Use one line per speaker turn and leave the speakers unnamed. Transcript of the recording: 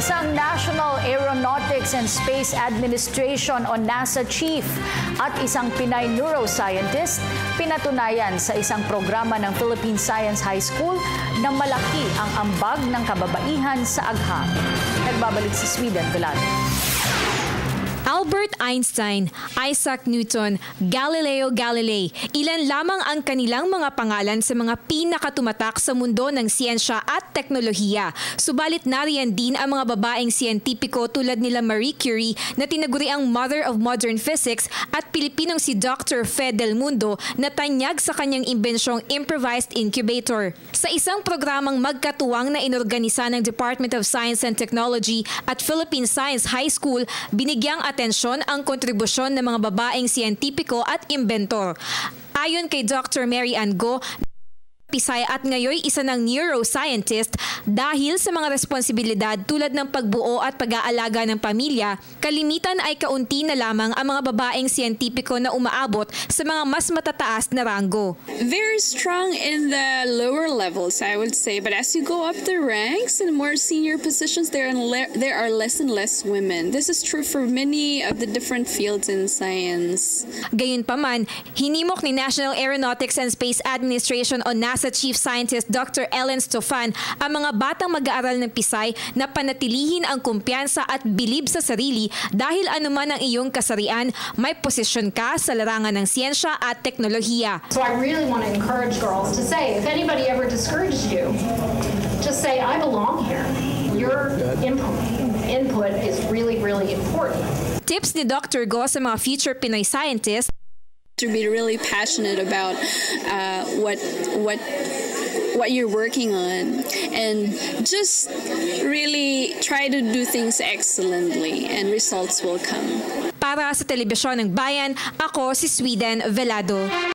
Isang National Aeronautics and Space Administration o NASA chief at isang Pinay neuroscientist pinatunayan sa isang programa ng Philippine Science High School na malaki ang ambag ng kababaihan sa agham. Nagbabalik si Sweden Velado.
Albert Einstein, Isaac Newton, Galileo Galilei, ilan lamang ang kanilang mga pangalan sa mga pinakatumatak sa mundo ng siyensya at teknolohiya. Subalit nariyan din ang mga babaeng siyentipiko tulad nila Marie Curie na tinaguri ang Mother of Modern Physics at Pilipinong si Dr. Fed Del Mundo na tanyag sa kanyang imbensyong improvised incubator. Sa isang programang magkatuwang na inorganisa ng Department of Science and Technology at Philippine Science High School, binigyang atensyon ang kontribusyon ng mga babaeng siyentipiko at imbentor. Ayon kay Dr. Mary Ann Go, Pisay at ngayon isa ng neuroscientist dahil sa mga responsibilidad tulad ng pagbuo at pag-aalaga ng pamilya, kalimitan ay kaunti na lamang ang mga babaeng siyentipiko na umaabot sa mga mas matataas na ranggo.
Very strong in the lower levels, I would say, but as you go up the ranks in more senior positions, there are, there are less and less women. This is true for many of the different fields in science.
Gayunpaman, hinimok ni National Aeronautics and Space Administration o NASA Chief Scientist Dr. Ellen Stofan ang mga batang mag-aaral ng Pisay na panatilihin ang kumpiyansa at bilib sa sarili dahil anuman ang iyong kasarian, may posisyon ka sa larangan ng siyensya at teknolohiya.
So I really want to encourage girls to say, if anybody ever discouraged you, just say, I belong here. Your input, input is really, really important.
Tips ni Dr. Go sa mga future Pinoy scientists
To be really passionate about uh, what what what you're working on and just really try to do things excellently and results will come.
para sa telebisyon ng bayan, ako si Sweden Velado.